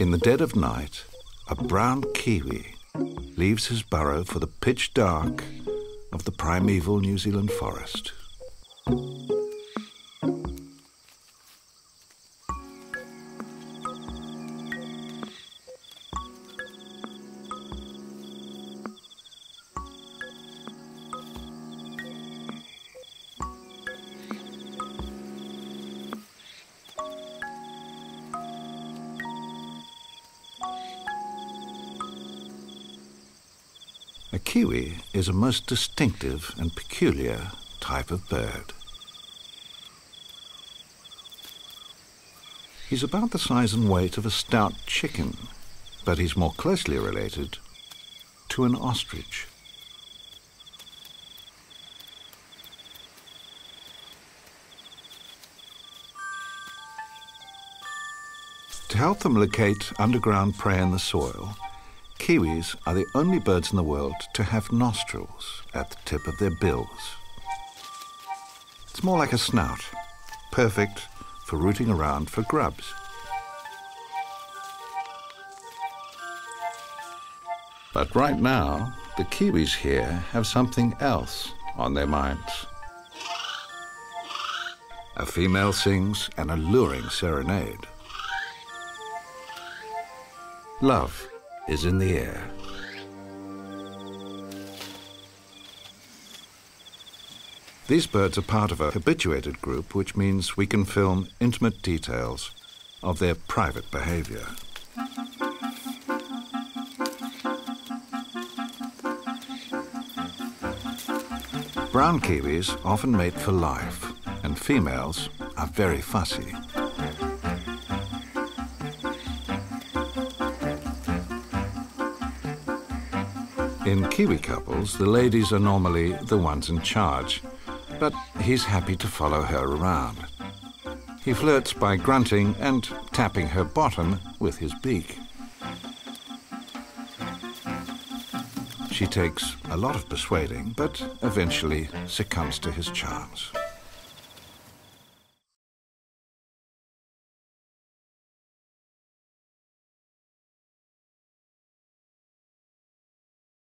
In the dead of night, a brown kiwi leaves his burrow for the pitch dark of the primeval New Zealand forest. A kiwi is a most distinctive and peculiar type of bird. He's about the size and weight of a stout chicken, but he's more closely related to an ostrich. To help them locate underground prey in the soil, kiwis are the only birds in the world to have nostrils at the tip of their bills. It's more like a snout, perfect for rooting around for grubs. But right now, the kiwis here have something else on their minds. A female sings an alluring serenade. Love is in the air. These birds are part of a habituated group, which means we can film intimate details of their private behavior. Brown kiwis often mate for life, and females are very fussy. In kiwi couples, the ladies are normally the ones in charge, but he's happy to follow her around. He flirts by grunting and tapping her bottom with his beak. She takes a lot of persuading, but eventually succumbs to his charms.